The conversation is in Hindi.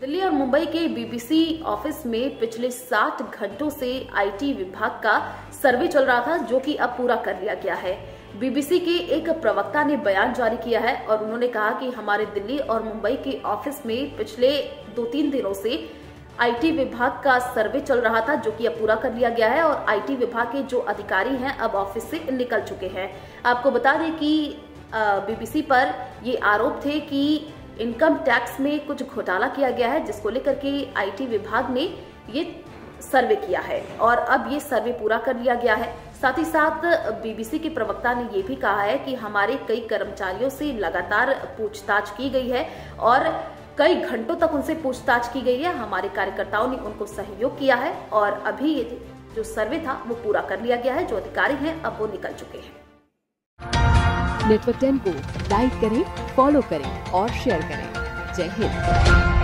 दिल्ली और मुंबई के बीबीसी ऑफ़िस में पिछले सात घंटों से आईटी विभाग का सर्वे चल रहा था, जो कि अब पूरा कर लिया गया है। बीबीसी के एक प्रवक्ता ने बयान जारी किया है और उन्होंने कहा कि हमारे दिल्ली और मुंबई के ऑफ़िस में पिछले दो तीन दिनों से आईटी विभाग का सर्वे चल रहा था, जो कि अब पूरा कर लिया गया है और आईटी विभाग के जो अधिकारी हैं अब ऑफ़िस से निकल चुके हैं। आपको बता दें कि बीबीसी पर ये आरोप थे कि इनकम टैक्स में कुछ घोटाला किया गया है, जिसको लेकर के आईटी विभाग ने ये सर्वे किया है और अब ये सर्वे पूरा कर लिया गया है। साथ ही साथ, बीबीसी के प्रवक्ता ने ये भी कहा है कि हमारे कई कर्मचारियों से लगातार पूछताछ की गई है और कई घंटों तक उनसे पूछताछ की गई है। हमारे कार्यकर्ताओं ने उनको सहयोग किया है और अभी ये जो सर्वे था, वो पूरा कर लिया गया है। जो अधिकारी हैं, अब वो निकल चुके हैं। नेटवर्क टेन को लाइक करें फॉलो करें और शेयर करें। जय हिंद।